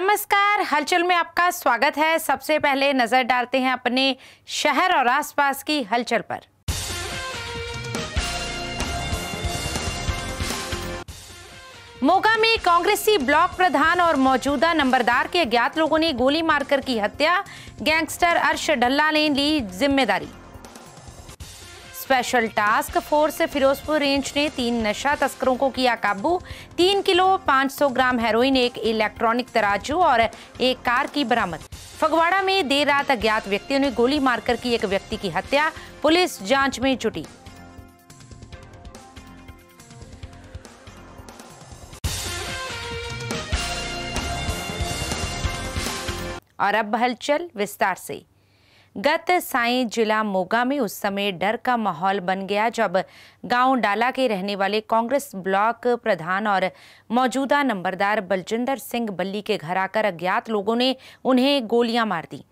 नमस्कार, हलचल में आपका स्वागत है। सबसे पहले नज़र डालते हैं अपने शहर और आसपास की हलचल पर। मोगा में कांग्रेसी ब्लॉक प्रधान और मौजूदा नंबरदार के अज्ञात लोगों ने गोली मारकर की हत्या। गैंगस्टर अर्श डल्ला ने ली ज़िम्मेदारी। Special task force Firozpur range ने तीन नशा तस्करों को किया काबू। तीन किलो 500 ग्राम हेरोइन, एक इलेक्ट्रॉनिक तराजू और एक कार की बरामद। फगवाड़ा में देर रात अज्ञात व्यक्तियों ने गोली मारकर की एक व्यक्ति की हत्या। पुलिस जाँच में जुटी। और अब हलचल विस्तार से। गत साई जिला मोगा में उस समय डर का माहौल बन गया जब गाँव डाला के रहने वाले कांग्रेस ब्लॉक प्रधान और मौजूदा नंबरदार बलजिंदर सिंह बल्ली के घर आकर अज्ञात लोगों ने उन्हें गोलियाँ मार दी।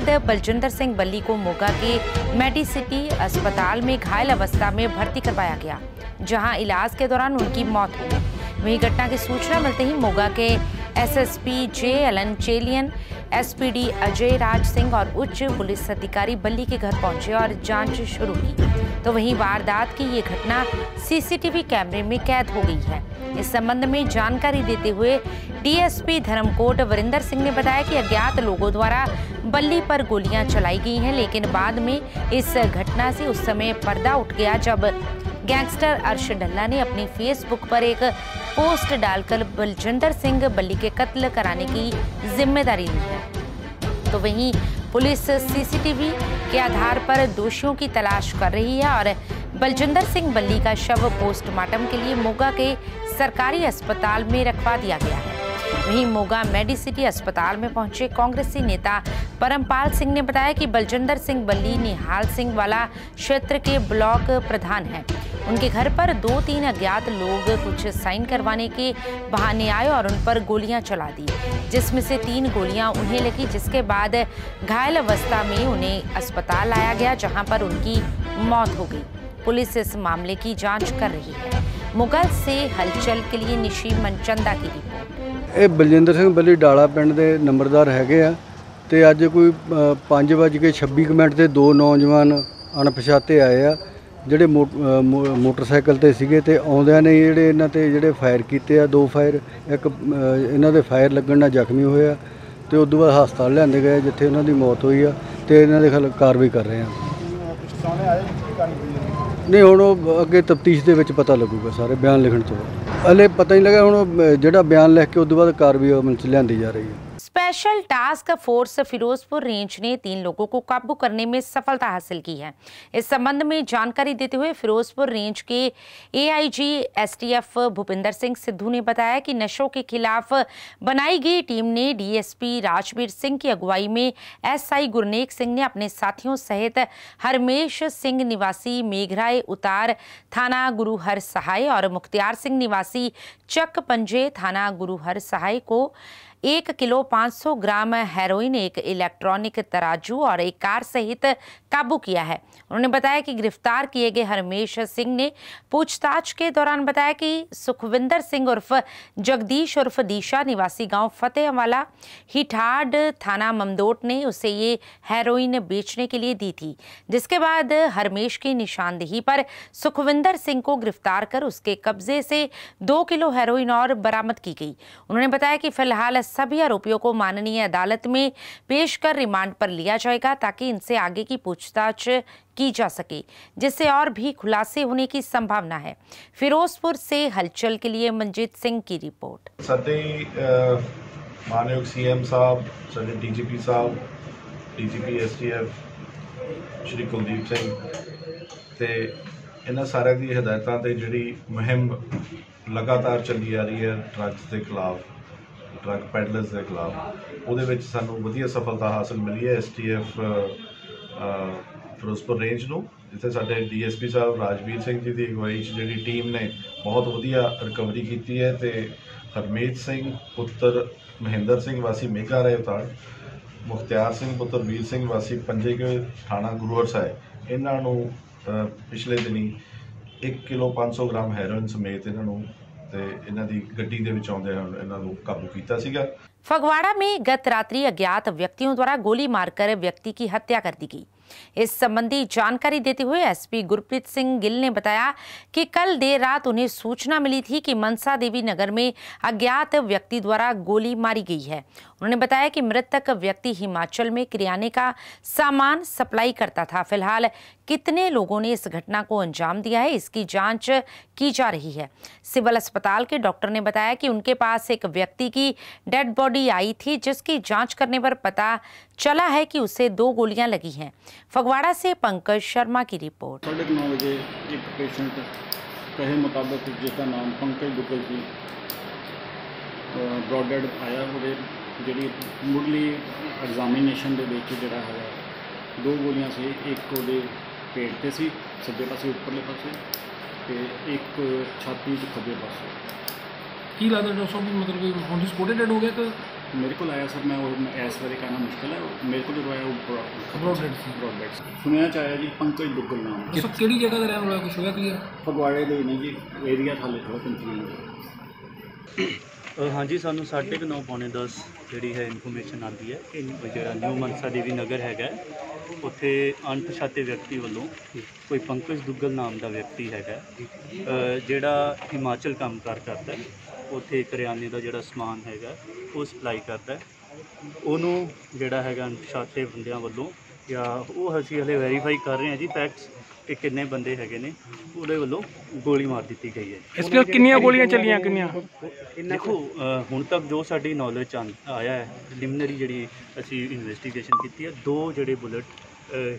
बाद बलजिंदर सिंह बल्ली को मोगा के मेडिसिटी अस्पताल में घायल अवस्था में भर्ती करवाया गया, जहाँ इलाज के दौरान उनकी मौत हो गई। वही घटना की सूचना मिलते ही मोगा के एसएसपी जे एलन चेलियन, एसपीडी अजय राज सिंह और उच्च पुलिस अधिकारी बल्ली के घर पहुँचे और जाँच शुरू की। तो वहीं वारदात की ये घटना सीसीटीवी कैमरे में कैद हो गई है। इस संबंध में जानकारी देते हुए डीएसपी धर्मकोट वरिंदर सिंह ने बताया कि अज्ञात लोगों द्वारा बल्ली पर गोलियाँ चलाई गई हैं, लेकिन बाद में इस घटना से उस समय पर्दा उठ गया जब गैंगस्टर अर्श डल्ला ने अपनी फेसबुक पर एक पोस्ट डालकर बलजिंदर सिंह बल्ली के कत्ल कराने की ज़िम्मेदारी ली है। तो वहीं पुलिस सीसीटीवी के आधार पर दोषियों की तलाश कर रही है और बलजिंदर सिंह बल्ली का शव पोस्टमार्टम के लिए मोगा के सरकारी अस्पताल में रखवा दिया गया है। वहीं मोगा मेडिसिटी अस्पताल में पहुँचे कांग्रेसी नेता परमपाल सिंह ने बताया कि बलजिंदर सिंह बल्ली निहाल सिंह वाला क्षेत्र के ब्लॉक प्रधान हैं। उनके घर पर दो तीन अज्ञात लोग कुछ साइन करवाने के बहाने आए और उन पर गोलियाँ चला दी। जिसमें से तीन गोलियाँ उन्हें लगी, जिसके बाद घायल अवस्था में उन्हें अस्पताल लाया गया, जहाँ पर उनकी मौत हो गई। पुलिस इस मामले की जाँच कर रही है। मुगल से हलचल के लिए निशी मनचंदा की रिपोर्ट। ਇਹ ਬਲਜਿੰਦਰ ਸਿੰਘ ਬੱਲੀ ਡਾਲਾ ਪਿੰਡ ਦੇ ਨੰਬਰਦਾਰ ਹੈਗੇ ਆ ਤੇ ਅੱਜ ਕੋਈ 5:26 ਮਿੰਟ ਤੇ ਦੋ ਨੌਜਵਾਨ ਅਣਪਛਾਤੇ ਆਏ ਆ ਜਿਹੜੇ ਮੋਟਰਸਾਈਕਲ ਤੇ ਸੀਗੇ ਤੇ ਆਉਂਦਿਆਂ ਨੇ ਜਿਹੜੇ ਇਹਨਾਂ ਤੇ ਜਿਹੜੇ ਫਾਇਰ ਕੀਤੇ ਆ ਦੋ ਫਾਇਰ ਇੱਕ ਇਹਨਾਂ ਦੇ ਫਾਇਰ ਲੱਗਣ ਨਾਲ ਜ਼ਖਮੀ ਹੋਏ ਆ ਤੇ ਉਸ ਤੋਂ ਬਾਅਦ ਹਸਪਤਾਲ ਲਿਆਂਦੇ ਗਏ ਜਿੱਥੇ ਉਹਨਾਂ ਦੀ ਮੌਤ ਹੋਈ ਆ ਤੇ ਇਹਨਾਂ ਦੇ ਖਿਲਾਫ ਕਾਰਵਾਈ ਕਰ ਰਹੇ ਆ। ਨਹੀਂ ਹੁਣ ਉਹ ਅੱਗੇ ਤਫਤੀਸ਼ ਦੇ ਵਿੱਚ ਪਤਾ ਲੱਗੂਗਾ ਸਾਰੇ ਬਿਆਨ ਲਿਖਣ ਤੋਂ ਬਾਅਦ। ਹਲੇ ਪਤਾ ਨਹੀਂ ਲੱਗਾ, ਹੁਣ ਜਿਹੜਾ ਬਿਆਨ ਲਿਖ ਕੇ ਉਸ ਤੋਂ ਬਾਅਦ ਕਾਰਵਾਈ ਅਮਲ ਚ ਲਿਆਂਦੀ ਜਾ ਰਹੀ ਹੈ। Special task force Firozpur range ने तीन लोगों को काबू करने में सफलता हासिल की है। इस संबंध में जानकारी देते हुए फिरोजपुर रेंज के एआईजी एसटीएफ भूपिंदर सिंह सिद्धू ने बताया कि नशों के खिलाफ बनाई गई टीम ने डीएसपी राजवीर सिंह की अगुवाई में एसआई गुरनेक सिंह ने अपने साथियों सहित हरमेश सिंह निवासी मेघराय उतार, थाना गुरुहर सहाय और मुख्तियार सिंह निवासी चक पंजे, थाना गुरुहर सहाय को एक किलो 500 ग्राम हेरोइन, एक इलेक्ट्रॉनिक तराजू और एक कार सहित काबू किया है। उन्होंने बताया कि गिरफ़्तार किए गए हरमेश सिंह ने पूछताछ के दौरान बताया कि सुखविंदर सिंह उर्फ़ जगदीश उर्फ़ दिशा निवासी गाँव फतेहवाला, हिठाड थाना ममदोट ने उसे ये हेरोइन बेचने के लिए दी थी, जिसके बाद हरमेश की निशानदेही पर सुखविंदर सिंह को गिरफ़्तार कर उसके कब्जे से दो किलो हेरोइन और बरामद की गई। उन्होंने बताया कि फ़िलहाल सभी आरोपियों को माननीय अदालत में पेश कर रिमांड पर लिया जाएगा ताकि इनसे आगे की पूछताछ की जा सके जिससे और भी खुलासे होने की संभावना है फिरोजपुर से हलचल के लिए मंजीत सिंह की रिपोर्ट ਸਾਡੇ ਅਹ, ਮਾਨਯੋਗ ਸੀਐਮ ਸਾਹਿਬ ਸਾਡੇ ਡੀਜੀਪੀ ਸਾਹਿਬ ਡੀਜੀਪੀ ਐਸਟੀਐਫ ਸ਼੍ਰੀ ਕੁਲਦੀਪ ਸਿੰਘ ਤੇ ਇਹਨਾਂ ਸਾਰਿਆਂ ਦੀ ਹਦਾਇਤਾਂ ਤੇ ਜਿਹੜੀ ਮੁਹਿੰਮ ਲਗਾਤਾਰ ਚੱਲੀ ਆ ਰਹੀ ਹੈ ਡਰੱਗਸ ਦੇ ਖਿਲਾਫ ਡਰੱਗ ਪੈਡਲਰਸ ਦੇ ਖਿਲਾਫ। ਉਹਦੇ ਵਿੱਚ ਸਾਨੂੰ ਵਧੀਆ ਸਫਲਤਾ ਹਾਸਲ ਮਿਲੀ ਹੈ ਐਸਟੀਐਫ ਫਿਰੋਜ਼ਪੁਰ ਰੇਂਜ ਨੂੰ, ਜਿੱਥੇ ਸਾਡੇ ਡੀਐਸਪੀ ਸਾਹਿਬ ਰਾਜਵੀਰ ਸਿੰਘ ਜੀ ਦੀ ਅਗਵਾਈ 'ਚ ਜਿਹੜੀ ਟੀਮ ਨੇ ਬਹੁਤ ਵਧੀਆ ਰਿਕਵਰੀ ਕੀਤੀ ਹੈ ਤੇ ਹਰਮੀਤ ਸਿੰਘ, ਪੁੱਤਰ ਮਹਿੰਦਰ ਸਿੰਘ ਵਾਸੀ ਮੇਘਾ ਰੇਵਤਾੜ ਮੁਖਤਿਆਰ ਸਿੰਘ, ਪੁੱਤਰ ਵੀਰ ਸਿੰਘ ਵਾਸੀ ਪੰਜੇ ਕੇ ਥਾਣਾ ਗੁਰੂਵਰ ਸਾਹਿਬ। ਇਹਨਾਂ ਨੂੰ ਪਿਛਲੇ ਦਿਨੀ 1 ਕਿਲੋ 500 ਗ੍ਰਾਮ ਹੈਰੋਇਨ ਸਮੇਤ ਇਹਨਾਂ ਨੂੰ ਤੇ ਇਹਨਾਂ ਦੀ ਗੱਡੀ ਦੇ ਵਿੱਚ ਆਉਂਦੇ ਹਨ ਇਹਨਾਂ ਨੂੰ ਕਾਬੂ ਕੀਤਾ ਸੀਗਾ। फगवाड़ा में गत रात्रि अज्ञात व्यक्तियों द्वारा गोली मारकर व्यक्ति की हत्या कर दी गई। इस संबंधी जानकारी देते हुए एसपी गुरप्रीत सिंह गिल ने बताया कि कल देर रात उन्हें सूचना मिली थी कि मनसा देवी नगर में अज्ञात व्यक्ति द्वारा गोली मारी गई है। उन्होंने बताया कि मृतक व्यक्ति हिमाचल में किराने का सामान सप्लाई करता था। फ़िलहाल कितने लोगों ने इस घटना को अंजाम दिया है, इसकी जाँच की जा रही है। सिविल अस्पताल के डॉक्टर ने बताया कि उनके पास एक व्यक्ति की डेड बॉडी आई थी जिसकी जांच करने पर पता चला है कि उसे दो गोलियां लगी हैं फगवाड़ा से पंकज शर्मा की रिपोर्ट साढ़े नौ बजे एक पेशेंट कहे मुताबिक जिसका नाम पंकज दुग्गल ਸੀ ਬ੍ਰੌਡਡ ਆਇਆ ਉਹਦੇ ਜਿਹੜੀ ਮੁੱਢਲੀ ਐਗਜ਼ਾਮੀਨੇਸ਼ਨ ਦੇ ਵਿੱਚ ਜਿਹੜਾ ਹੈਗਾ ਦੋ ਗੋਲੀਆਂ ਸੀ ਇੱਕ ਉਹਦੇ ਪੇਟ ਤੇ ਸੀ ਸੱਜੇ ਪਾਸੇ ਉੱਪਰਲੇ ਪਾਸੇ ਤੇ ਇੱਕ ਛਾਤੀ 'ਚ ਖੱਬੇ ਪਾਸੇ ਕੀ ਲੱਗਦਾ ਡਾਕਟਰ ਸਾਹਿਬ ਵੀ ਮਤਲਬ ਕਿ ਹੁਣ ਸਪੋਰਟਡ ਡੈਡ ਹੋ ਗਿਆ ਕਿ ਮੇਰੇ ਕੋਲ ਆਇਆ ਸਰ ਮੈਂ ਉਹ ਮੈਂ ਇਸ ਬਾਰੇ ਕਹਿਣਾ ਮੁਸ਼ਕਿਲ ਹੈ ਮੇਰੇ ਕੋਲ ਜਦੋਂ ਆਇਆ ਉਹ Broadhead ਸੀ। ਸੀ ਸੁਣਿਆ ਚਾਹਿਆ ਜੀ ਪੰਕਜ ਦੁੱਗਲ ਨਾਮ ਸਰ ਕਿਹੜੀ ਜਗ੍ਹਾ ਦਾ ਰਹਿਣ ਵਾਲਾ ਕੁਝ ਹੋਇਆ ਕਲੀਅਰ ਫਗਵਾੜੇ ਦੇ ਨੇ ਜੀ ਏਰੀਆ ਥਾਲੇ ਥੋੜਾ ਕੰਫਿਊਜ਼ ਅ, ਹਾਂਜੀ ਸਾਨੂੰ ਸਾਢੇ ਕੁ ਨੌ ਪੌਣੇ 10 ਜਿਹੜੀ ਹੈ ਇਨਫੋਰਮੇਸ਼ਨ ਆਉਂਦੀ ਹੈ ਕਿ ਜਿਹੜਾ ਨਿਊ ਮਨਸਾ ਦੇਵੀ ਨਗਰ ਹੈਗਾ ਹੈ, ਉੱਥੇ ਅਣਪਛਾਤੇ ਵਿਅਕਤੀ ਵੱਲੋਂ ਕੋਈ ਪੰਕਜ ਦੁੱਗਲ ਨਾਮ ਦਾ ਵਿਅਕਤੀ ਹੈਗਾ ਅ, ਜਿਹੜਾ ਹਿਮਾਚਲ ਕੰਮ ਕਾਰ ਕਰਦਾ ਹੈ। ਉੱਥੇ ਕਰਿਆਨੇ ਦਾ ਜਿਹੜਾ ਸਮਾਨ ਹੈਗਾ ਉਹ ਸਪਲਾਈ ਕਰਦਾ ਹੈ। ਉਹਨੂੰ ਜਿਹੜਾ ਹੈਗਾ ਅਣਪਛਾਤੇ ਬੰਦਿਆਂ ਵੱਲੋਂ ਜਾਂ ਉਹ ਅਸੀਂ ਹਲੇ ਵੈਰੀਫਾਈ ਕਰ ਰਹੇ ਹਾਂ ਜੀ ਫੈਕਟਸ ਕਿ ਕਿੰਨੇ ਬੰਦੇ ਹੈਗੇ ਨੇ ਉਹਦੇ ਵੱਲੋਂ ਗੋਲੀ ਮਾਰ ਦਿੱਤੀ ਗਈ ਹੈ। ਇਸ ਤੇ ਕਿੰਨੀਆਂ ਗੋਲੀਆਂ ਚੱਲੀਆਂ ਕਿੰਨੀਆਂ? ਦੇਖੋ ਹੁਣ ਤੱਕ ਜੋ ਸਾਡੀ ਨੌਲੇਜ ਚ ਆਇਆ ਹੈ ਪ੍ਰੀਲਿਮਿਨਰੀ ਜਿਹੜੀ ਅਸੀਂ ਇਨਵੈਸਟੀਗੇਸ਼ਨ ਕੀਤੀ ਹੈ ਦੋ ਜਿਹੜੇ ਬੁਲਟ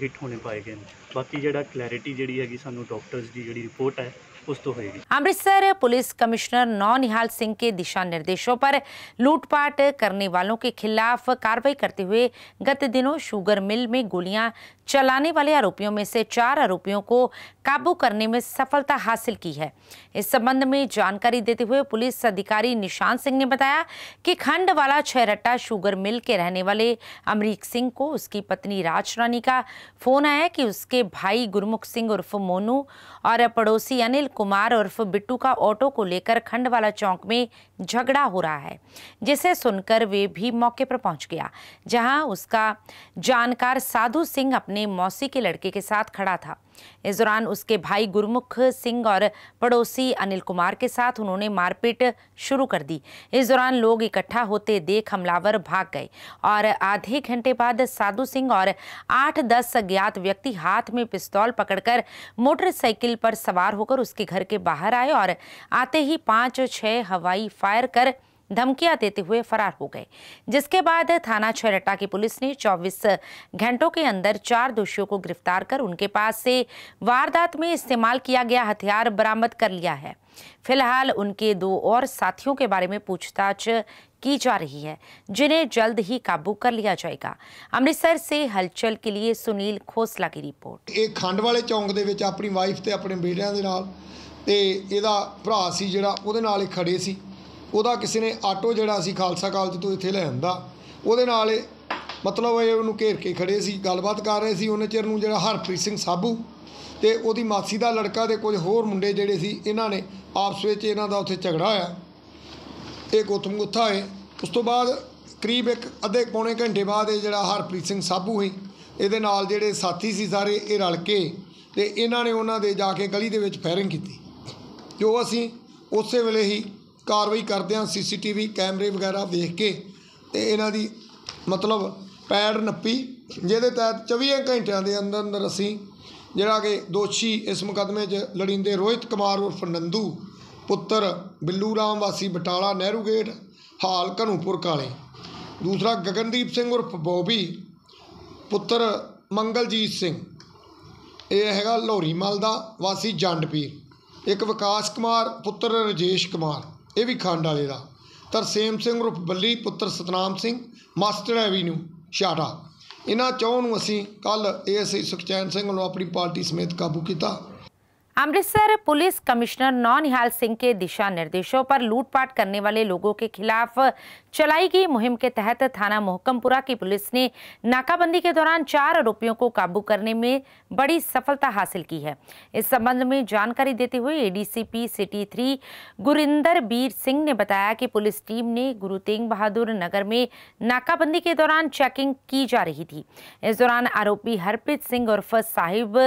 ਹਿੱਟ ਹੋਣੇ ਪਾਏ ਗਏ ਨੇ। ਬਾਕੀ ਜਿਹੜਾ ਕਲੈਰਿਟੀ ਜਿਹੜੀ ਹੈਗੀ ਸਾਨੂੰ ਡਾਕਟਰਸ ਦੀ ਜਿਹੜੀ ਰਿਪੋर्ट ਹੈ पुष्ट तो होगी अमृतसर पुलिस कमिश्नर नौ निहाल सिंह के दिशा निर्देशों पर लूटपाट करने वालों के खिलाफ कार्रवाई करते हुए गत दिनों शुगर मिल में गोलियाँ चलाने वाले आरोपियों में से चार आरोपियों को काबू करने में सफलता हासिल की है। इस संबंध में जानकारी देते हुए पुलिस अधिकारी निशान सिंह ने बताया कि खंड वाला छहरट्टा शुगर मिल के रहने वाले अमरीक सिंह को उसकी पत्नी राज रानी का फ़ोन आया कि उसके भाई गुरमुख सिंह उर्फ़ मोनू और पड़ोसी अनिल कुमार उर्फ़ बिट्टू का ऑटो को लेकर खंडवाला चौक में झगड़ा हो रहा है, जिसे सुनकर वे भी मौके पर पहुँच गया, जहाँ उसका जानकार साधु सिंह अपने मौसी के लड़के के साथ खड़ा था। इस दौरान उसके भाई गुरमुख सिंह और पड़ोसी अनिल कुमार के साथ उन्होंने मारपीट शुरू कर दी। इस दौरान लोग इकट्ठा होते देख हमलावर भाग गए और आधे घंटे बाद साधु सिंह और आठ दस अज्ञात व्यक्ति हाथ में पिस्तौल पकड़कर मोटरसाइकिल पर सवार होकर उसके घर के बाहर आए और आते ही पाँच छह हवाई फायर कर धमकियां देते हुए फरार हो गए जिसके बाद थाना छरट्टा की पुलिस ने 24 घंटों के अंदर चार दोषियों को गिरफ्तार कर उनके पास से वारदात में इस्तेमाल किया गया हथियार बरामद कर लिया है फिलहाल उनके दो और साथियों के बारे में पूछताछ की जा रही है जिन्हें जल्द ही काबू कर लिया जाएगा अमृतसर से हलचल के लिए सुनील खोसला की रिपोर्ट ਇਹ ਖੰਡ ਵਾਲੇ ਚੌਂਕ ਦੇ ਵਿੱਚ ਆਪਣੀ ਵਾਈਫ ਤੇ ਆਪਣੇ ਬੇਟਿਆਂ ਦੇ ਨਾਲ ਤੇ ਇਹਦਾ ਭਰਾ ਸੀ ਜਿਹੜਾ ਉਹਦੇ ਨਾਲ ਹੀ ਖੜੇ ਸੀ ਉਹਦਾ ਕਿਸੇ ਨੇ ਆਟੋ ਜਿਹੜਾ ਸੀ ਖਾਲਸਾ ਕਾਲਜ ਤੋਂ ਇੱਥੇ ਲੈ ਆਂਦਾ। ਉਹਦੇ ਨਾਲ ਇਹ ਮਤਲਬ ਇਹ ਉਹਨੂੰ ਘੇਰ ਕੇ ਖੜੇ ਸੀ, ਗੱਲਬਾਤ ਕਰ ਰਹੇ ਸੀ। ਉਹਨੇ ਚਿਰ ਨੂੰ ਜਿਹੜਾ ਹਰਪ੍ਰੀਤ ਸਿੰਘ ਸਾਬੂ ਤੇ ਉਹਦੀ ਮਾਸੀ ਦਾ ਲੜਕਾ ਤੇ ਕੁਝ ਹੋਰ ਮੁੰਡੇ ਜਿਹੜੇ ਸੀ, ਇਹਨਾਂ ਨੇ ਆਪਸ ਵਿੱਚ ਇਹਨਾਂ ਦਾ ਉੱਥੇ ਝਗੜਾ ਹੋਇਆ। ਇਹ ਗੁੱਥਮ ਗੁੱਥਾ ਹੈ। ਉਸ ਤੋਂ ਬਾਅਦ ਕਰੀਬ ਇੱਕ ਅੱਧੇ ਪੌਣੇ ਘੰਟੇ ਬਾਅਦ ਇਹ ਜਿਹੜਾ ਹਰਪ੍ਰੀਤ ਸਿੰਘ ਸਾਬੂ ਸੀ, ਇਹਦੇ ਨਾਲ ਜਿਹੜੇ ਸਾਥੀ ਸੀ ਸਾਰੇ, ਇਹ ਰਲ ਕੇ ਤੇ ਇਹਨਾਂ ਨੇ ਉਹਨਾਂ ਦੇ ਜਾ ਕੇ ਗਲੀ ਦੇ ਵਿੱਚ ਫਾਇਰਿੰਗ ਕੀਤੀ। ਜੋ ਅਸੀਂ ਉਸੇ ਵੇਲੇ ਹੀ ਕਾਰਵਾਈ ਕਰਦੇ ਹਾਂ, ਸੀਸੀਟੀਵੀ ਕੈਮਰੇ ਵਗੈਰਾ ਵੇਖ ਕੇ ਤੇ ਇਹਨਾਂ ਦੀ ਮਤਲਬ ਪੈੜ ਨੱਪੀ, ਜਿਹਦੇ ਤਹਿਤ 24 ਘੰਟਿਆਂ ਦੇ ਅੰਦਰ ਅੰਦਰ ਅਸੀਂ ਜਿਹੜਾ ਕਿ ਦੋਸ਼ੀ ਇਸ ਮੁਕੱਦਮੇ 'ਚ ਲੜਿੰਦੇ ਰੋਹਿਤ ਕੁਮਾਰ ਉਰਫ ਨੰਦੂ, ਪੁੱਤਰ ਬਿੱਲੂ ਰਾਮ ਵਾਸੀ ਬਟਾਲਾ ਨਹਿਰੂ ਗੇਟ, ਹਾਲ ਘਨੂਪੁਰ ਕਾਲੇ। ਦੂਸਰਾ ਗਗਨਦੀਪ ਸਿੰਘ ਉਰਫ ਬੋਬੀ, ਪੁੱਤਰ ਮੰਗਲਜੀਤ ਸਿੰਘ। ਇਹ ਹੈਗਾ ਲੋਹਰੀ ਮਲ ਦਾ ਵਾਸੀ ਜੰਡਪੀਰ। ਇੱਕ ਵਿਕਾਸ ਕੁਮਾਰ, ਪੁੱਤਰ ਰਜੇਸ਼ ਕੁਮਾਰ। ਇਹ ਵੀ ਖੰਡ ਵਾਲੇ ਦਾ। ਤਰਸੇਮ ਸਿੰਘ ਉਰਫ ਬੱਲੀ ਪੁੱਤਰ ਸਤਨਾਮ ਸਿੰਘ, ਮਾਸਟਰ ਐਵੀਨਿਊ, ਛਾਟਾ। ਇਹਨਾਂ ਚੌਂ ਨੂੰ ਅਸੀਂ ਕੱਲ ਏਐਸਆਈ ਸੁਖਚੈਨ ਸਿੰਘ ਵੱਲੋਂ ਆਪਣੀ ਪਾਰਟੀ ਸਮੇਤ ਕਾਬੂ ਕੀਤਾ। अमृतसर पुलिस कमिश्नर नौनिहाल सिंह के दिशा निर्देशों पर लूटपाट करने वाले लोगों के खिलाफ चलाई गई मुहिम के तहत थाना मोहकमपुरा की पुलिस ने नाकाबंदी के दौरान चार आरोपियों को काबू करने में बड़ी सफलता हासिल की है। इस संबंध में जानकारी देते हुए ADCP city three Gurinder Bir Singh ने बताया कि पुलिस टीम ने गुरु तेग बहादुर नगर में नाकाबंदी के दौरान चेकिंग की जा रही थी। इस दौरान आरोपी हरप्रीत सिंह उर्फ़ साहिब,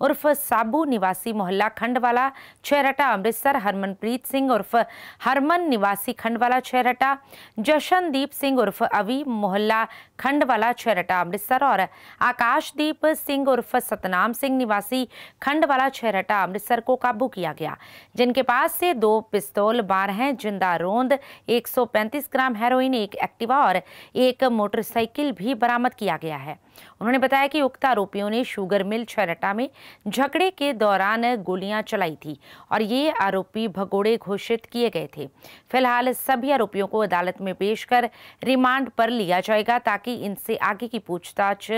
उर्फ़ साबू निवासी मोहल्ला खंडवाला छेरटा अमृतसर, हरमनप्रीत सिंह उर्फ़ हरमन निवासी खंडवाला छेरटा जशनदीप सिंह उर्फ़ अवी मोहल्ला खंडवाला छेरटा अमृतसर और आकाशदीप सिंह उर्फ़ सतनाम सिंह निवासी खंडवाला छेरटा अमृतसर को काबू किया गया। जिनके पास से दो पिस्तौल बार हैं, ज़िंदा रोंद 135 ग्राम हेरोइन, एक एक्टिवा और एक मोटरसाइकिल भी बरामद किया गया है। उन्होंने बताया कि उक्त आरोपियों ने शुगर मिल छरटा में झगड़े के दौरान गोलियां चलाई थी और ये आरोपी भगोड़े घोषित किए गए थे फिलहाल सभी आरोपियों को अदालत में पेश कर रिमांड पर लिया जाएगा ताकि इनसे आगे की पूछताछ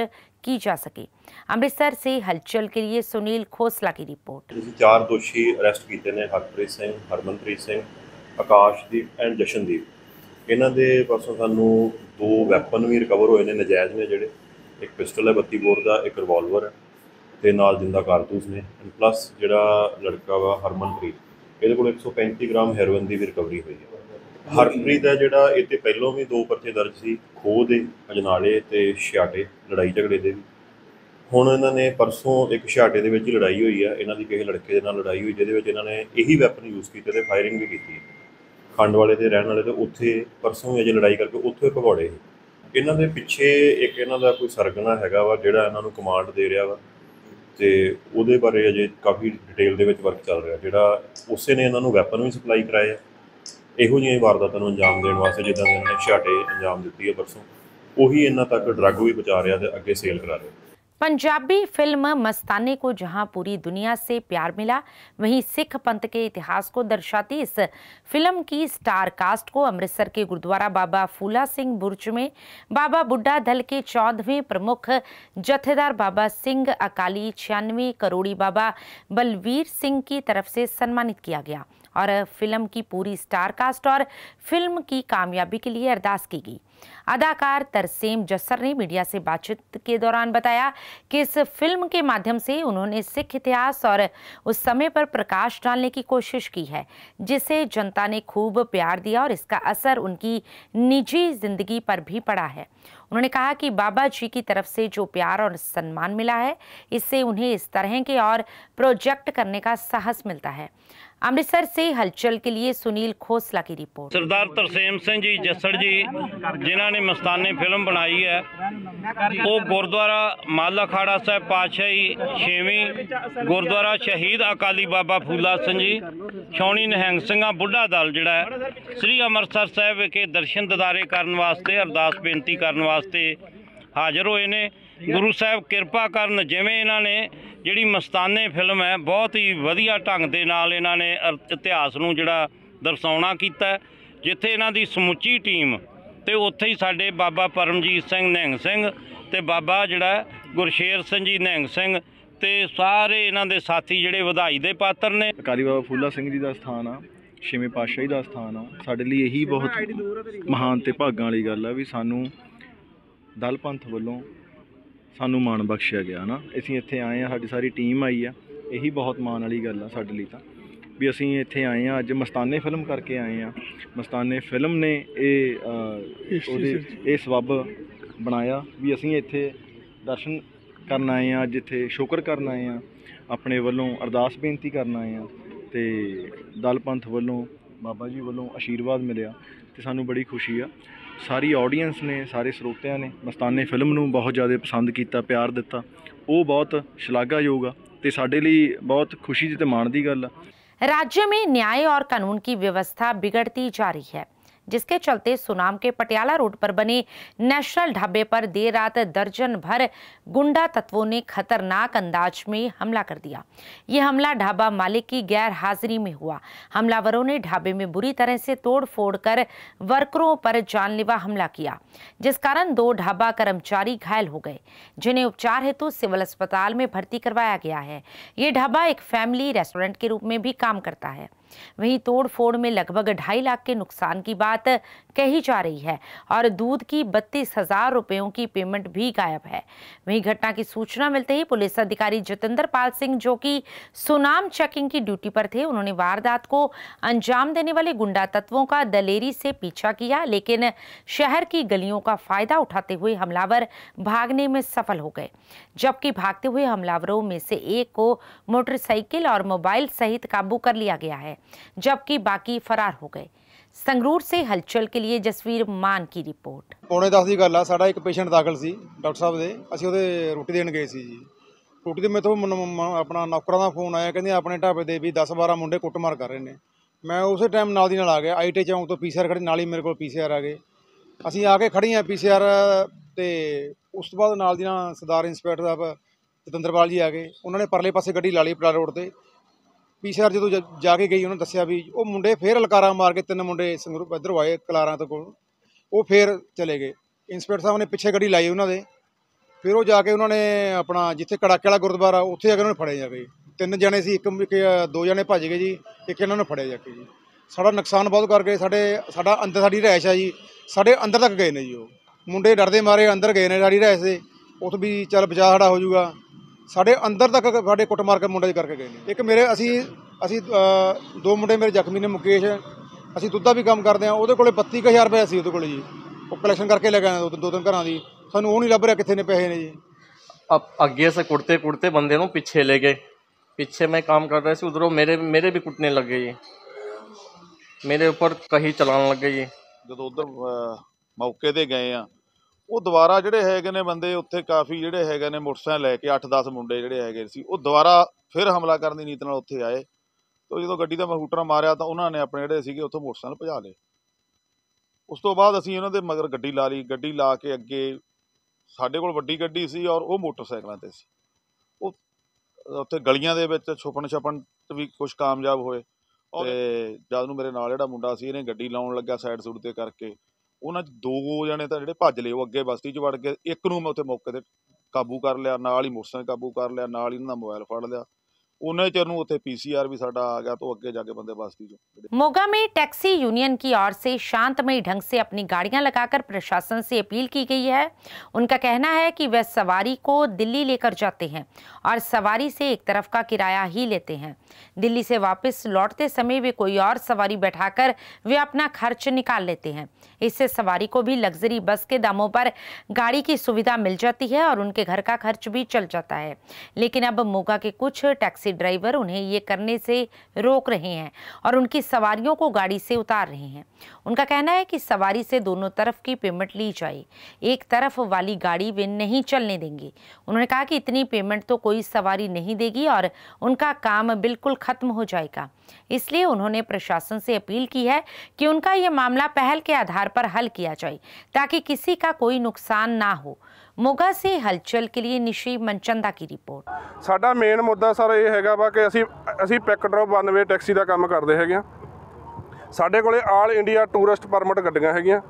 की जा सके अमृतसर से हलचल के लिए सुनील खोसला की रिपोर्ट ਅਸੀਂ ਚਾਰ ਦੋਸ਼ੀ ਅਰੈਸਟ ਕੀਤੇ ਨੇ ਹਰਪ੍ਰੀਤ ਸਿੰਘ ਹਰਮਨਪ੍ਰੀਤ ਸਿੰਘ ਆਕਾਸ਼ਦੀਪ ਐਂਡ ਜਸ਼ਨਦੀਪ ਇਹਨਾਂ ਦੇ ਪਾਸੋਂ ਸਾਨੂੰ ਦੋ ਵੈਪਨ ਵੀ ਰਿਕਵਰ ਹੋਏ ਨੇ ਨਜਾਇਜ਼ ਨੇ ਜਿਹੜੇ ਇੱਕ ਪਿਸਟਲ ਹੈ 32 ਬੋਰ ਦਾ, ਇੱਕ ਰਿਵਾਲਵਰ ਹੈ ਤੇ ਨਾਲ ਜਿੰਦਾ ਕਾਰਤੂਸ ਨੇ ਐਂਡ ਪਲੱਸ ਜਿਹੜਾ ਲੜਕਾ ਵਾ ਹਰਮਨਪ੍ਰੀਤ, ਇਹਦੇ ਕੋਲ 135 ਗ੍ਰਾਮ ਹੈਰੋਇਨ ਦੀ ਵੀ ਰਿਕਵਰੀ ਹੋਈ ਹੈ। ਹਰਪ੍ਰੀਤ ਹੈ ਜਿਹੜਾ ਇਹ ਤੇ ਪਹਿਲਾਂ ਵੀ ਦੋ ਪਰਚੇ ਦਰਜ ਸੀ ਖੋਹ ਦੇ, ਅਜਨਾਲੇ ਤੇ ਛਿਆਟੇ, ਲੜਾਈ ਝਗੜੇ ਦੇ ਵੀ। ਹੁਣ ਇਹਨਾਂ ਨੇ ਪਰਸੋਂ ਇੱਕ ਛਿਆਟੇ ਦੇ ਵਿੱਚ ਹੀ ਲੜਾਈ ਹੋਈ ਆ, ਇਹਨਾਂ ਦੀ ਕਿਸੇ ਲੜਕੇ ਦੇ ਨਾਲ ਲੜਾਈ ਹੋਈ, ਜਿਹਦੇ ਵਿੱਚ ਇਹਨਾਂ ਨੇ ਇਹੀ ਵੈਪਨ ਯੂਜ਼ ਕੀਤੇ ਤੇ ਫਾਇਰਿੰਗ ਵੀ ਕੀਤੀ ਖੰਡ ਵਾਲੇ ਤੇ ਰਹਿਣ ਵਾਲੇ ਤੇ ਉੱਥੇ ਪਰਸੋਂ ਅਜੇ ਲੜਾਈ ਕਰਕੇ ਉੱਥੇ ਭਗੌੜੇ ਸੀ। ਇਹਨਾਂ ਦੇ ਪਿੱਛੇ ਇੱਕ ਇਹਨਾਂ ਦਾ ਕੋਈ ਸਰਗਨਾ ਹੈਗਾ ਵਾ, ਜਿਹੜਾ ਇਹਨਾਂ ਨੂੰ ਕਮਾਂਡ ਦੇ ਰਿਹਾ ਵਾ। ਤੇ ਉਹਦੇ ਬਾਰੇ ਅਜੇ ਕਾਫੀ ਡਿਟੇਲ ਦੇ ਵਿੱਚ ਵਰਕ ਚੱਲ ਰਿਹਾ, ਜਿਹੜਾ ਉਸੇ ਨੇ ਇਹਨਾਂ ਨੂੰ ਵੈਪਨ ਵੀ ਸਪਲਾਈ ਕਰਾਏ ਆ। ਇਹੋ ਜਿਹੀਆਂ ਵਾਰਦਾਤਾਂ ਨੂੰ ਅੰਜਾਮ ਦੇਣ ਵਾਸਤੇ ਜਿੱਦਾਂ ਇਹਨਾਂ ਨੇ ਛਾਟੇ ਅੰਜਾਮ ਦਿੱਤੀ ਹੈ ਪਰਸੋਂ, ਉਹੀ ਇਹਨਾਂ ਤੱਕ ਡਰੱਗ ਵੀ ਪਹੁੰਚਾ ਰਿਹਾ ਤੇ ਅੱਗੇ ਸੇਲ ਕਰਾ ਰਿਹਾ। पंजाबी फ़िल्म मस्ताने को जहाँ पूरी दुनिया से प्यार मिला, वहीं सिख पंथ के इतिहास को दर्शाती इस फ़िल्म की स्टार कास्ट को अमृतसर के गुरुद्वारा बाबा फूला सिंह बुर्ज में, बाबा बुड्ढा दल के चौदहवें प्रमुख जथेदार बाबा सिंह अकाली छियानवे करोड़ी बाबा बलवीर सिंह की तरफ़ से सम्मानित किया गया। और फ़िल्म की पूरी स्टार कास्ट और फ़िल्म की कामयाबी के लिए अरदास की गई। अदाकार तरसेम जस्सर ने मीडिया से बातचीत के दौरान बताया कि इस फ़िल्म के माध्यम से उन्होंने सिख इतिहास और उस समय पर प्रकाश डालने की कोशिश की है, जिसे जनता ने खूब प्यार दिया और इसका असर उनकी निजी ज़िंदगी पर भी पड़ा है। उन्होंने कहा कि बाबा जी की तरफ़ से जो प्यार और सम्मान मिला है, इससे उन्हें इस तरह के और प्रोजेक्ट करने का साहस मिलता है। अमृतसर से हलचल के लिए सुनील खोसला की रिपोर्ट ਸਰਦਾਰ ਤਰਸੇਮ ਸਿੰਘ ਜੀ ਜੱਸੜ ਜੀ ਜਿਨ੍ਹਾਂ ਨੇ ਮਸਤਾਨੇ ਫਿਲਮ ਬਣਾਈ ਹੈ ਉਹ ਗੁਰਦੁਆਰਾ ਮਾਲਾ ਖਾੜਾ ਸਾਹਿਬ ਪਾਤਸ਼ਾਹੀ ਛੇਵੀਂ ਗੁਰਦੁਆਰਾ ਸ਼ਹੀਦ ਅਕਾਲੀ ਬਾਬਾ ਫੂਲਾ ਸਿੰਘ ਜੀ ਛੌਣੀ ਨਿਹੰਗ ਸਿੰਘਾਂ ਬੁੱਢਾ ਦਲ ਜਿਹੜਾ ਹੈ ਸ੍ਰੀ ਅੰਮ੍ਰਿਤਸਰ ਸਾਹਿਬ ਵਿਖੇ ਦਰਸ਼ਨ ਦਿਦਾਰੇ ਕਰਨ ਵਾਸਤੇ ਅਰਦਾਸ ਬੇਨਤੀ ਕਰਨ ਵਾਸਤੇ ਹਾਜ਼ਰ ਹੋਏ ਨੇ ਗੁਰੂ ਸਾਹਿਬ ਕਿਰਪਾ ਕਰਨ ਜਿਵੇਂ ਇਹਨਾਂ ਨੇ ਜਿਹੜੀ ਮਸਤਾਨੇ ਫਿਲਮ ਹੈ ਬਹੁਤ ਹੀ ਵਧੀਆ ਢੰਗ ਦੇ ਨਾਲ ਇਹਨਾਂ ਨੇ ਇਤਿਹਾਸ ਨੂੰ ਜਿਹੜਾ ਦਰਸਾਉਣਾ ਕੀਤਾ। ਜਿੱਥੇ ਇਹਨਾਂ ਦੀ ਸਮੁੱਚੀ ਟੀਮ ਤੇ ਉੱਥੇ ਹੀ ਸਾਡੇ ਬਾਬਾ ਪਰਮਜੀਤ ਸਿੰਘ ਨਿਹੰਗ ਸਿੰਘ ਤੇ ਬਾਬਾ ਜਿਹੜਾ ਗੁਰਸ਼ੇਰ ਸਿੰਘ ਜੀ ਨਿਹੰਗ ਸਿੰਘ ਤੇ ਸਾਰੇ ਇਹਨਾਂ ਦੇ ਸਾਥੀ ਜਿਹੜੇ ਵਧਾਈ ਦੇ ਪਾਤਰ ਨੇ। ਅਕਾਲੀ ਬਾਬਾ ਫੂਲਾ ਸਿੰਘ ਜੀ ਦਾ ਸਥਾਨ ਆ ਛੇਵੇਂ ਪਾਤਸ਼ਾਹੀ ਦਾ ਸਥਾਨ ਆ। ਸਾਡੇ ਲਈ ਇਹੀ ਬਹੁਤ ਮਹਾਨ ਤੇ ਭਾਗਾਂ ਵਾਲੀ ਗੱਲ ਆ ਵੀ ਸਾਨੂੰ ਦਲ ਪੰਥ ਵੱਲੋਂ ਸਾਨੂੰ ਮਾਣ ਬਖਸ਼ਿਆ ਗਿਆ ਨਾ। ਅਸੀਂ ਇੱਥੇ ਆਏ ਆ ਸਾਡੀ ਸਾਰੀ ਟੀਮ ਆਈ ਆ। ਇਹੀ ਬਹੁਤ ਮਾਣ ਵਾਲੀ ਗੱਲ ਆ ਸਾਡੇ ਲਈ ਤਾਂ। ਵੀ ਅਸੀਂ ਇੱਥੇ ਆਏ ਆ ਅੱਜ ਮਸਤਾਨੇ ਫਿਲਮ ਕਰਕੇ ਆਏ ਆ ਮਸਤਾਨੇ ਫਿਲਮ ਨੇ ਇਹ ਉਹਦੇ ਇਹ ਸਬੱਬ ਬਣਾਇਆ ਵੀ ਅਸੀਂ ਇੱਥੇ ਦਰਸ਼ਨ ਕਰਨ ਆਏ ਆ ਅੱਜ ਇੱਥੇ ਸ਼ੁਕਰ ਕਰਨ ਆਏ ਆ ਆਪਣੇ ਵੱਲੋਂ ਅਰਦਾਸ ਬੇਨਤੀ ਕਰਨ ਆਏ ਆ ਤੇ ਦਲ ਪੰਥ ਵੱਲੋਂ ਬਾਬਾ ਜੀ ਵੱਲੋਂ ਆਸ਼ੀਰਵਾਦ ਮਿਲਿਆ ਤੇ ਸਾਨੂੰ ਬੜੀ ਖੁਸ਼ੀ ਆ। ਸਾਰੀ ਆਡੀਅנס ਨੇ ਸਾਰੇ ਸਰੋਤਿਆਂ ਨੇ ਮਸਤਾਨੇ ਫਿਲਮ ਨੂੰ ਬਹੁਤ ਜ਼ਿਆਦਾ ਪਸੰਦ ਕੀਤਾ ਪਿਆਰ ਦਿੱਤਾ ਉਹ ਬਹੁਤ ਸ਼ਲਾਘਾਯੋਗ ਆ ਤੇ ਸਾਡੇ ਲਈ ਬਹੁਤ ਖੁਸ਼ੀ ਦੀ ਤੇ ਮਾਣ ਦੀ ਗੱਲ ਆ राज्य में न्याय और कानून की व्यवस्था बिगड़ती जा रही है जिसके चलते सुनाम के पटियाला रोड पर बने नेशनल ढाबे पर देर रात दर्जन भर गुंडा तत्वों ने खतरनाक अंदाज में हमला कर दिया। ये हमला ढाबा मालिक की गैर हाजिरी में हुआ। हमलावरों ने ढाबे में बुरी तरह से तोड़ फोड़ कर वर्करों पर जानलेवा हमला किया, जिस कारण दो ढाबा कर्मचारी घायल हो गए, जिन्हें उपचार हेतु सिविल अस्पताल में भर्ती करवाया गया है। ये ढाबा एक फैमिली रेस्टोरेंट के रूप में भी काम करता है। वहीं तोड़फोड़ में लगभग ढाई लाख के नुकसान की बात कही जा रही है और दूध की बत्तीस हज़ार रुपयों की पेमेंट भी गायब है। वहीं घटना की सूचना मिलते ही पुलिस अधिकारी जितेंद्र पाल सिंह, जो कि सुनाम चेकिंग की ड्यूटी पर थे, उन्होंने वारदात को अंजाम देने वाले गुंडा तत्वों का दलेरी से पीछा किया, लेकिन शहर की गलियों का फ़ायदा उठाते हुए हमलावर भागने में सफल हो गए। जबकि भागते हुए हमलावरों में से एक को मोटरसाइकिल और मोबाइल सहित काबू कर लिया गया है। जबकि बाकी फरार हो गए संगरूर से हलचल के लिए जसवीर मान की रिपोर्ट ਪੌਣੇ 10 ਦੀ ਗੱਲ ਆ ਸਾਡਾ ਇੱਕ ਪੇਸ਼ੈਂਟ ਦਾਖਲ ਸੀ ਡਾਕਟਰ ਸਾਹਿਬ ਦੇ ਅਸੀਂ ਉਹਦੇ ਰੋਟੀ ਦੇਣ ਗਏ ਸੀ ਜੀ ਰੋਟੀ ਦੇ ਮੇਥੋਂ ਮਨ- ਮ- ਆਪਣਾ ਨੌਕਰਾਂ ਦਾ ਫੋਨ ਆਇਆ ਕਹਿੰਦੇ ਆਪਣੇ ਢਾਬੇ ਦੇ ਵੀ 10 12 ਮੁੰਡੇ ਕੁੱਟਮਾਰ ਕਰ ਰਹੇ ਨੇ ਮੈਂ ਉਸੇ ਟਾਈਮ ਨਾਲ ਦੀ ਨਾਲ ਆ ਗਿਆ ਆਈਟੀ ਚੌਂਕ ਤੋਂ ਪੀਸੀਆਰ ਖੜੀ ਨਾਲ ਹੀ ਮੇਰੇ ਕੋਲ ਪੀਸੀਆਰ ਆ ਗਏ ਅਸੀਂ ਆ ਕੇ ਖੜੀਆਂ ਪੀਸੀਆਰ ਤੇ ਉਸ ਤੋਂ ਬਾਅਦ ਨਾਲ ਦੀ ਨਾਲ ਸਰਦਾਰ ਇੰਸਪੈਕਟਰ ਸਾਹਿਬ ਜਤਿੰਦਰਪਾਲ ਜੀ ਆ ਗਏ ਉਹਨਾਂ ਨੇ ਪਰਲੇ ਪਾਸੇ ਗੱਡੀ ਲਾ ਲਈ ਪਟਾ ਰੋਡ ਤੇ ਪੀਸੀਆਰ ਜਦੋਂ ਜ- ਜਾ ਕੇ ਗਈ ਉਹਨਾਂ ਦੱਸਿਆ ਵੀ ਉਹ ਮੁੰਡੇ ਫੇਰ ਲਕਾਰਾ ਮਾਰ ਕੇ ਤਿੰਨ ਮੁੰਡੇ ਸੰਗਰੂਰ ਇੱਧਰੋਂ ਆਏ ਕਲਾਰਾਂ ਤੋਂ ਕੋਲ। ਉਹ ਫੇਰ ਚਲੇ ਗਏ। ਇੰਸਪੈਕਟਰ ਸਾਹਿਬ ਨੇ ਪਿੱਛੇ ਗੱਡੀ ਲਾਈ ਉਹਨਾਂ ਦੇ। ਫਿਰ ਉਹ ਜਾ ਕੇ ਉਹਨਾਂ ਨੇ ਆਪਣਾ ਜਿੱਥੇ ਕੜਾਕੇ ਵਾਲਾ ਗੁਰਦੁਆਰਾ ਉੱਥੇ ਜਾ ਕੇ ਉਹਨਾਂ ਨੂੰ ਫੜਿਆ ਜਾ ਕੇ। ਤਿੰਨ ਜਣੇ ਸੀ ਇੱਕ ਇੱਕ, ਦੋ ਜਣੇ ਭੱਜ ਗਏ ਜੀ ਇੱਕ ਇਹਨਾਂ ਨੂੰ ਫੜਿਆ ਜਾ ਕੇ ਜੀ। ਸਾਡਾ ਨੁਕਸਾਨ ਬਹੁਤ ਕਰ ਗਏ ਸਾਡੇ ਸਾਡਾ ਅੰਦਰ ਸਾਡੀ ਰਹਿਸ਼ ਆ ਜੀ। ਸਾਡੇ ਅੰਦਰ ਤੱਕ ਗਏ ਨੇ ਜੀ ਉਹ। ਮੁੰਡੇ ਡਰਦੇ ਮਾਰੇ ਅੰਦਰ ਗਏ ਨੇ ਸਾਡੀ ਰਹਿਸ਼ ਦੇ। ਉੱਥੇ ਵੀ ਚੱਲ ਬਚਾਅ ਸਾਡਾ ਹੋ ਜਾਊਗਾ। ਸਾਡੇ ਅੰਦਰ ਤੱਕ ਸਾਡੇ ਕੁੱਟ ਮਾਰ ਕੇ ਮੁੰਡੇ ਦੀ ਕਰਕੇ ਗਏ ਨੇ। ਇੱਕ ਮੇਰੇ ਅਸੀਂ ਅਸੀਂ ਦੋ ਮੁੰਡੇ ਮੇਰੇ ਜ਼ਖਮੀ ਨੇ ਮੁਕੇਸ਼। ਅਸੀਂ ਦੁੱਧ ਦਾ ਵੀ ਕੰਮ ਕਰਦੇ ਆ ਉਹਦੇ ਕੋਲੇ 32000 ਰੁਪਏ ਸੀ ਉਹਦੇ ਕੋਲੇ ਜੀ। ਉਹ ਕਲੈਕਸ਼ਨ ਕਰਕੇ ਲੈ ਕੇ ਆਇਆ ਦੋ ਤਿੰਨ ਘਰਾਂ ਦੀ। ਸਾਨੂੰ ਉਹ ਨਹੀਂ ਲੱਭ ਰਿਹਾ ਕਿੱਥੇ ਨੇ ਪੈਸੇ ਨੇ ਜੀ। ਅੱਗੇ ਸੇ ਕੁੜਤੇ ਕੁੜਤੇ ਬੰਦੇ ਨੂੰ ਪਿੱਛੇ ਲੈ ਗਏ। ਪਿੱਛੇ ਮੈਂ ਕੰਮ ਕਰ ਰਿਹਾ ਸੀ ਉਧਰੋਂ ਮੇਰੇ ਮੇਰੇ ਵੀ ਕੁੱਟਨੇ ਲੱਗੇ ਜੀ। ਮੇਰੇ ਉੱਪਰ ਕਹੀ ਚਲਾਉਣ ਲੱਗੇ ਜੀ। ਜਦੋਂ ਉਧਰ ਮੌਕੇ ਤੇ ਗਏ ਆ ਉਹ ਦੁਬਾਰਾ ਜਿਹੜੇ ਹੈਗੇ ਨੇ ਬੰਦੇ ਉੱਥੇ ਕਾਫੀ ਜਿਹੜੇ ਹੈਗੇ ਨੇ ਮੋਟਰਸਾਈਕਲ ਲੈ ਕੇ 8-10 ਮੁੰਡੇ ਜਿਹੜੇ ਹੈਗੇ ਸੀ ਉਹ ਦੁਬਾਰਾ ਫਿਰ ਹਮਲਾ ਕਰਨ ਦੀ ਨੀਤ ਨਾਲ ਉੱਥੇ ਆਏ। ਤੇ ਜਦੋਂ ਗੱਡੀ ਦਾ ਮਹੂਟਰਾ ਮਾਰਿਆ ਤਾਂ ਉਹਨਾਂ ਨੇ ਆਪਣੇ ਜਿਹੜੇ ਸੀਗੇ ਉੱਥੋਂ ਮੋਟਰਸਾਈਕਲ ਭਜਾ ਲਏ। ਉਸ ਤੋਂ ਬਾਅਦ ਅਸੀਂ ਉਹਨਾਂ ਦੇ ਮਗਰ ਗੱਡੀ ਲਾ ਲਈ। ਗੱਡੀ ਲਾ ਕੇ ਅੱਗੇ ਸਾਡੇ ਕੋਲ ਵੱਡੀ ਗੱਡੀ ਸੀ ਔਰ ਉਹ ਮੋਟਰਸਾਈਕਲਾਂ ਤੇ ਸੀ। ਉਹ ਉੱਥੇ ਗਲੀਆਂ ਦੇ ਵਿੱਚ ਛੁਪਣ ਛਪਣ ਤੇ ਵੀ ਕੁਝ ਕਾਮਯਾਬ ਹੋਏ। ਤੇ ਜਦ ਨੂੰ ਮੇਰੇ ਨਾਲ ਜਿਹੜਾ ਮੁੰਡਾ ਸੀ ਇਹਨੇ ਗੱਡੀ ਲਾਉਣ ਲੱਗਾ ਸਾਈਡ ਸੂਡ ਤੇ ਕਰਕੇ। ਉਹਨਾਂ 'ਚ ਦੋ ਜਣੇ ਤਾਂ ਜਿਹੜੇ ਭੱਜ ਲਏ, ਉਹ ਅੱਗੇ ਬਸਤੀ 'ਚ ਵੜ ਗਏ ਇੱਕ ਨੂੰ ਮੈਂ ਉੱਥੇ ਮੌਕੇ ਤੇ ਕਾਬੂ ਕਰ ਲਿਆ, ਨਾਲ ਹੀ ਮੋਟਰਸਾਈਕਲ ਕਾਬੂ ਕਰ ਲਿਆ, ਨਾਲ ਹੀ ਇਹਨਾਂ ਦਾ ਮੋਬਾਈਲ ਫੜ ਲਿਆ। ਉਹਨਾਂ ਚਿਰ ਨੂੰ ਉੱਥੇ ਪੀਸੀਆਰ ਵੀ ਸਾਡਾ ਆ ਗਿਆ ਤੋਂ ਅੱਗੇ ਜਾ ਕੇ ਬੰਦੇ ਬਸਤੀ 'ਚੋਂ मोगा में टैक्सी यूनियन की ओर से शांतमयी ढंग से अपनी गाड़ियां लगाकर प्रशासन से अपील की गई है उनका कहना है कि वे सवारी को दिल्ली लेकर जाते हैं और सवारी से एक तरफ का किराया ही लेते हैं दिल्ली से वापस लौटते समय वे कोई और सवारी बैठाकर वे अपना खर्च निकाल लेते हैं इससे सवारी को भी लग्जरी बस के दामों पर गाड़ी की सुविधा मिल जाती है और उनके घर का खर्च भी चल जाता है लेकिन अब मोगा के कुछ टैक्सी ड्राइवर उन्हें ये करने से रोक रहे हैं और उनकी सवारियों को गाड़ी से उतार रहे हैं। उनका कहना है कि सवारी से दोनों तरफ़ की पेमेंट ली जाए। एक तरफ़ वाली गाड़ी वे नहीं चलने देंगे। उन्होंने कहा कि इतनी पेमेंट तो कोई सवारी नहीं देगी और उनका काम बिल्कुल खत्म हो जाएगा। इसलिए उन्होंने प्रशासन से अपील की है कि उनका ये मामला पहल के आधार पर हल किया जाए ताकि किसी का कोई नुकसान ना हो। ਮੋਗਾ ਸੇ ਹਲਚਲ ਕੇ ਲਈ ਨਿਸ਼ੀ ਮਨਚੰਦਾ ਕੀ ਰਿਪੋਰਟ। ਸਾਡਾ ਮੇਨ ਮੁੱਦਾ ਸਰ ਇਹ ਹੈਗਾ ਵਾ ਕਿ ਅਸੀਂ ਅਸੀਂ pick drop one way taxi ਦਾ ਕੰਮ ਕਰਦੇ ਹੈਗੇ ਆ। ਸਾਡੇ ਕੋਲੇ ਆਲ ਇੰਡੀਆ ਟੂਰਿਸਟ ਪਰਮਿਟ ਗੱਡੀਆਂ ਹੈਗੀਆਂ,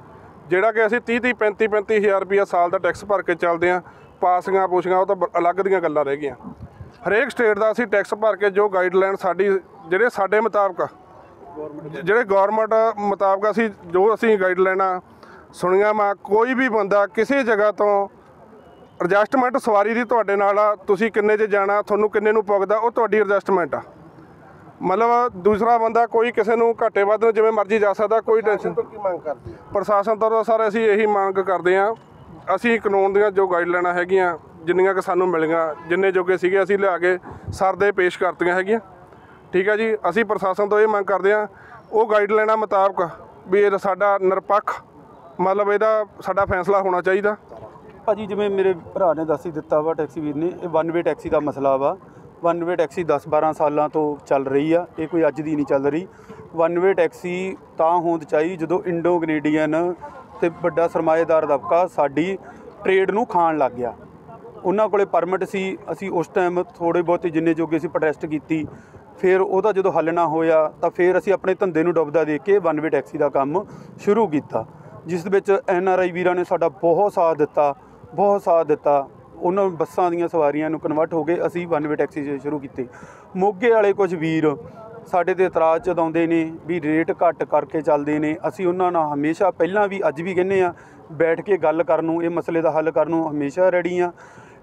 ਜਿਹੜਾ ਕਿ ਅਸੀਂ 30 30 35 ਹਜ਼ਾਰ ਰੁਪਏ ਸਾਲ ਦਾ ਟੈਕਸ ਭਰ ਕੇ ਚੱਲਦੇ ਆ। ਪਾਸਿੰਗਾਂ ਪੁਸ਼ਿੰਗਾਂ ਉਹ ਤਾਂ ਅਲੱਗ ਦੀਆਂ ਗੱਲਾਂ ਰਹਿ ਗਈਆਂ। ਹਰੇਕ ਸਟੇਟ ਦਾ ਅਸੀਂ ਟੈਕਸ ਭਰ ਕੇ ਜੋ ਗਾਈਡਲਾਈਨ ਸਾਡੀ, ਜਿਹੜੇ ਸਾਡੇ ਮੁਤਾਬਕ, ਜਿਹੜੇ ਗਵਰਨਮੈਂਟ ਮੁਤਾਬਕ ਅਸੀਂ ਜੋ ਅਸੀਂ ਗਾਈਡਲਾਈਨਾਂ ਸੁਣੀਆਂ ਮਾ ਕੋਈ ਵੀ ਬੰਦਾ ਕਿਸੇ ਜਗ੍ਹਾ ਤੋਂ ਐਡਜਸਟਮੈਂਟ ਸਵਾਰੀ ਦੀ ਤੁਹਾਡੇ ਨਾਲ ਆ ਤੁਸੀਂ ਕਿੰਨੇ 'ਚ ਜਾਣਾ ਤੁਹਾਨੂੰ ਕਿੰਨੇ ਨੂੰ ਪੁੱਗਦਾ ਉਹ ਤੁਹਾਡੀ ਐਡਜਸਟਮੈਂਟ ਆ। ਮਤਲਬ ਦੂਸਰਾ ਬੰਦਾ ਕੋਈ ਕਿਸੇ ਨੂੰ ਘਾਟੇ ਵੱਧ ਨੂੰ ਜਿਵੇਂ ਮਰਜ਼ੀ ਜਾ ਸਕਦਾ ਕੋਈ ਟੈਨਸ਼ਨ ਕੀ ਮੰਗ ਕਰਦੇ ਪ੍ਰਸ਼ਾਸਨ ਤੋਂ ਸਰ ਅਸੀਂ ਇਹੀ ਮੰਗ ਕਰਦੇ ਹਾਂ ਅਸੀਂ ਕਾਨੂੰਨ ਦੀਆਂ ਜੋ ਗਾਈਡਲਾਈਨਾਂ ਹੈਗੀਆਂ ਜਿੰਨੀਆਂ ਕਿ ਸਾਨੂੰ ਮਿਲੀਆਂ ਜਿੰਨੇ ਜੋਗੇ ਸੀਗੇ ਅਸੀਂ ਲਿਆ ਕੇ ਸਰ ਦੇ ਪੇਸ਼ ਕਰਤੀਆਂ ਹੈਗੀਆਂ। ਠੀਕ ਹੈ ਜੀ ਅਸੀਂ ਪ੍ਰਸ਼ਾਸਨ ਤੋਂ ਇਹ ਮੰਗ ਕਰਦੇ ਹਾਂ ਉਹ ਗਾਈਡਲਾਈਨਾਂ ਮੁਤਾਬਕ ਵੀ ਇਹ ਸਾਡਾ ਨਿਰਪੱਖ ਮਤਲਬ ਇਹਦਾ ਸਾਡਾ ਫੈਸਲਾ ਹੋਣਾ ਚਾਹੀਦਾ। ਭਾਜੀ ਜਿਵੇਂ ਮੇਰੇ ਭਰਾ ਨੇ ਦੱਸ ਹੀ ਦਿੱਤਾ ਵਾ ਟੈਕਸੀ ਵੀਰ ਨੇ, ਇਹ ਵਨ ਵੇ ਟੈਕਸੀ ਦਾ ਮਸਲਾ ਵਾ। ਵਨ ਵੇ ਟੈਕਸੀ 10 12 ਸਾਲਾਂ ਤੋਂ ਚੱਲ ਰਹੀ ਆ, ਇਹ ਕੋਈ ਅੱਜ ਦੀ ਨਹੀਂ ਚੱਲ ਰਹੀ। ਵਨ ਵੇ ਟੈਕਸੀ ਤਾਂ ਹੋਂਦ ਚਾਹੀ ਜਦੋਂ ਇੰਡੋ ਕੈਨੇਡੀਅਨ ਤੇ ਵੱਡਾ ਸਰਮਾਏਦਾਰ ਦਬਕਾ ਸਾਡੀ ਟ੍ਰੇਡ ਨੂੰ ਖਾਣ ਲੱਗ ਗਿਆ। ਉਹਨਾਂ ਕੋਲੇ ਪਰਮਿਟ ਸੀ, ਅਸੀਂ ਉਸ ਟਾਈਮ ਥੋੜੇ ਬਹੁਤੇ ਜਿੰਨੇ ਜੋਗੇ ਸੀ ਪ੍ਰੋਟੈਸਟ ਕੀਤੀ। ਫਿਰ ਉਹਦਾ ਜਦੋਂ ਹੱਲ ਨਾ ਹੋਇਆ, ਤਾਂ ਫਿਰ ਅਸੀਂ ਆਪਣੇ ਧੰਦੇ ਨੂੰ ਡੁੱਬਦਾ ਦੇਖ ਕੇ ਵਨ ਵੇ ਟੈਕਸੀ ਦਾ ਕੰਮ ਸ਼ੁਰੂ ਕੀਤਾ। ਜਿਸ ਵਿੱਚ ਐਨ ਆਰ ਆਈ ਵੀਰਾਂ ਨੇ ਸਾਡਾ ਬਹੁਤ ਸਾਥ ਦਿੱਤਾ। ਬਹੁਤ ਸਾਥ ਦਿੱਤਾ। ਉਹਨਾਂ ਬੱਸਾਂ ਦੀਆਂ ਸਵਾਰੀਆਂ ਨੂੰ ਕਨਵਰਟ ਹੋ ਗਏ। ਅਸੀਂ ਵਨ ਵੇ ਟੈਕਸੀ ਸ਼ੁਰੂ ਕੀਤੀ। ਮੋਗੇ ਵਾਲੇ ਕੁਝ ਵੀਰ ਸਾਡੇ ਤੇ ਇਤਰਾਜ਼ ਚਦਾਉਂਦੇ ਨੇ ਵੀ ਰੇਟ ਘੱਟ ਕਰਕੇ ਚੱਲਦੇ ਨੇ। ਅਸੀਂ ਉਹਨਾਂ ਨਾਲ ਹਮੇਸ਼ਾ ਪਹਿਲਾਂ ਵੀ ਅੱਜ ਵੀ ਕਹਿੰਦੇ ਆ ਬੈਠ ਕੇ ਗੱਲ ਕਰਨ ਨੂੰ, ਇਹ ਮਸਲੇ ਦਾ ਹੱਲ ਕਰਨ ਨੂੰ ਹਮੇਸ਼ਾ ਰੈਡੀ ਆ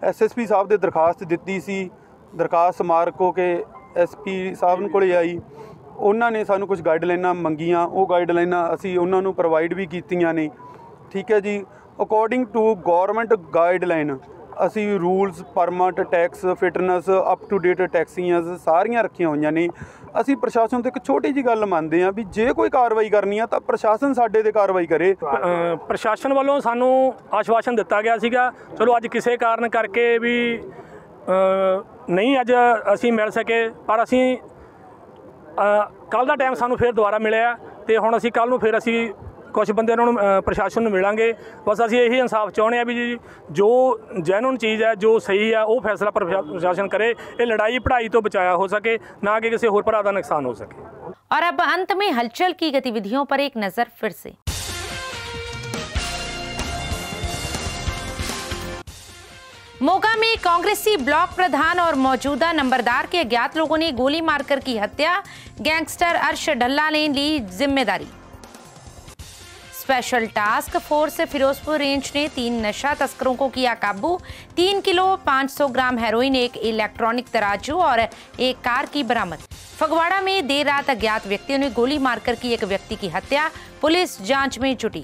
ਐਸਐਸਪੀ ਸਾਹਿਬ ਦੇ ਦਰਖਾਸਤ ਦਿੱਤੀ ਸੀ, ਦਰਖਾਸਤ ਮਾਰਕ ਹੋ ਕੇ ਐਸਪੀ ਸਾਹਿਬ ਨੂੰ ਕੋਲੇ ਆਈ। ਉਹਨਾਂ ਨੇ ਸਾਨੂੰ ਕੁਝ ਗਾਈਡਲਾਈਨਾਂ ਮੰਗੀਆਂ। ਉਹ ਗਾਈਡਲਾਈਨਾਂ ਅਸੀਂ ਉਹਨਾਂ ਨੂੰ ਪ੍ਰੋਵਾਈਡ ਵੀ ਕੀਤੀਆਂ ਨੇ। ਠੀਕ ਹੈ ਜੀ। ਅਕੋਰਡਿੰਗ ਟੂ ਗਵਰਨਮੈਂਟ ਗਾਈਡਲਾਈਨ ਅਸੀਂ rules permit tax fitness up to date ਟੈਕਸੀਆਂ ਸਾਰੀਆਂ ਰੱਖੀਆਂ ਹੋਈਆਂ ਨੇ। ਅਸੀਂ ਪ੍ਰਸ਼ਾਸਨ ਤੋਂ ਇੱਕ ਛੋਟੀ ਜੀ ਗੱਲ ਮੰਨਦੇ ਹਾਂ ਵੀ ਜੇ ਕੋਈ ਕਾਰਵਾਈ ਕਰਨੀ ਆ ਤਾਂ ਪ੍ਰਸ਼ਾਸਨ ਸਾਡੇ ਤੇ ਕਾਰਵਾਈ ਕਰੇ। ਪ੍ਰਸ਼ਾਸਨ ਵੱਲੋਂ ਸਾਨੂੰ ਆਸ਼ਵਾਸਨ ਦਿੱਤਾ ਗਿਆ ਸੀਗਾ, ਚਲੋ ਅੱਜ ਕਿਸੇ ਕਾਰਨ ਕਰਕੇ ਵੀ ਨਹੀਂ ਅੱਜ ਅਸੀਂ ਮਿਲ ਸਕੇ, ਪਰ ਅਸੀਂ ਕੱਲ ਦਾ ਟਾਈਮ ਸਾਨੂੰ ਫਿਰ ਦੁਬਾਰਾ ਮਿਲਿਆ ਤੇ ਹੁਣ ਅਸੀਂ ਕੱਲ ਨੂੰ ਫਿਰ ਅਸੀਂ ਕੁਝ ਬੰਦੇ ਉਹਨਾਂ ਨੂੰ ਅ, ਪ੍ਰਸ਼ਾਸਨ ਨੂੰ ਮਿਲਾਂਗੇ ਬਸ ਅਸੀਂ ਇਹੀ ਇਨਸਾਫ ਚਾਹੁੰਦੇ ਆ ਵੀ ਜੀ ਜੋ ਜੈਨੂਨ ਚੀਜ਼ ਹੈ ਜੋ ਸਹੀ ਹੈ ਉਹ ਫੈਸਲਾ ਪ੍ਰਸ਼ਾ- ਪ੍ਰਸ਼ਾਸਨ ਕਰੇ ਇਹ ਲੜਾਈ ਪੜ੍ਹਾਈ ਤੋਂ ਬਚਾਇਆ ਹੋ ਸਕੇ ਨਾ ਕਿ ਕਿਸੇ ਹੋਰ ਭਰਾ ਦਾ ਨੁਕਸਾਨ ਹੋ ਸਕੇ और अब अंत में हलचल की गतिविधियों पर एक नजर फिर से मोगा में कांग्रेसी ब्लॉक प्रधान और मौजूदा नंबरदार के अज्ञात लोगों ने गोली मारकर की हत्या गैंगस्टर अर्श ढल्ला ने ली जिम्मेदारी special task force Firozpur range ने तीन नशा तस्करों को किया काबू। तीन किलो 500 ग्राम हेरोइन, एक इलेक्ट्रॉनिक तराजू और एक कार की बरामद। फगवाड़ा में देर रात अज्ञात व्यक्तियों ने गोली मारकर की एक व्यक्ति की हत्या। पुलिस जाँच में जुटी।